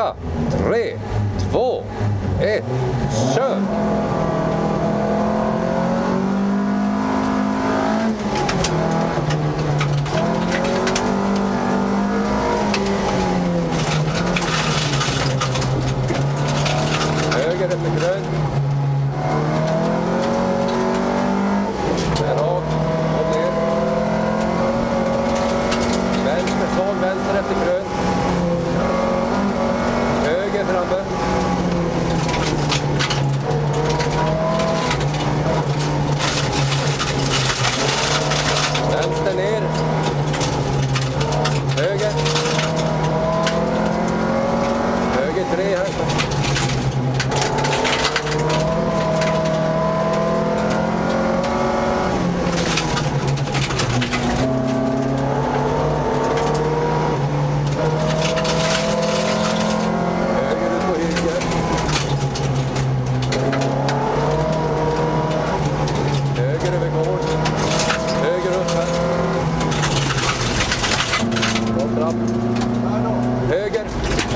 4, 3, 2, 1, kör!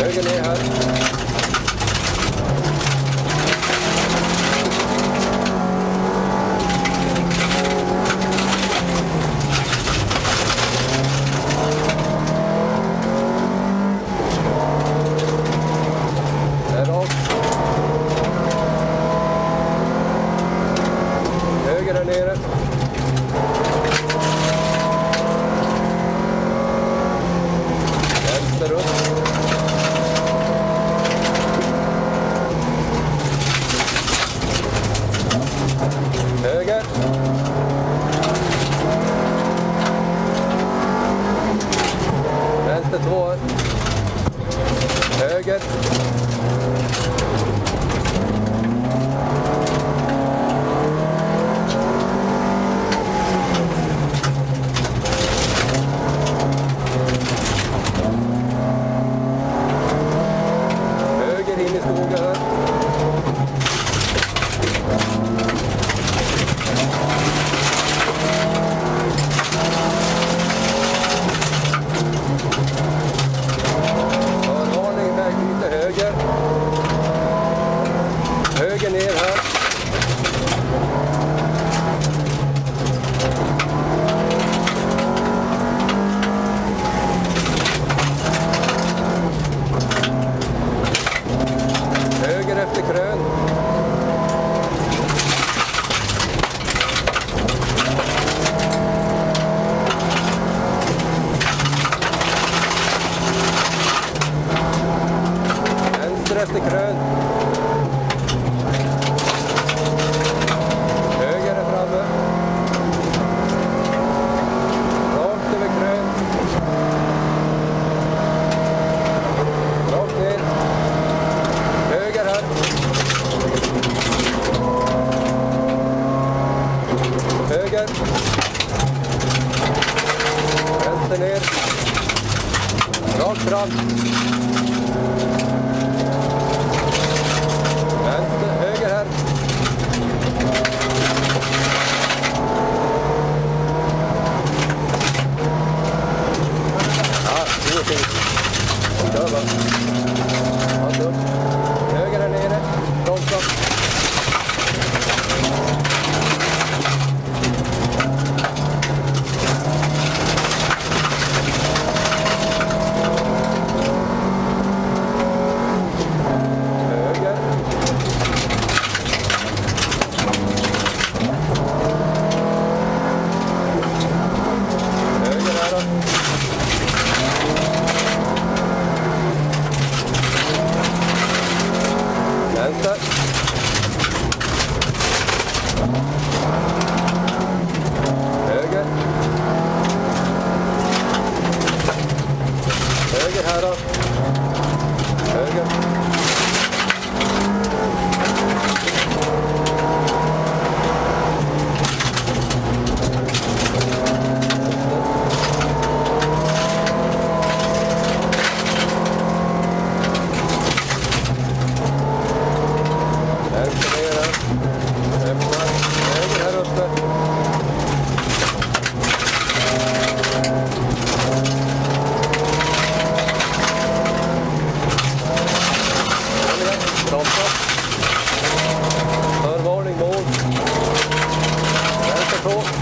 Jürgen Ehrhardt. två. Höger. Höger in i skogen. tener. Rock, rock. that up. そ。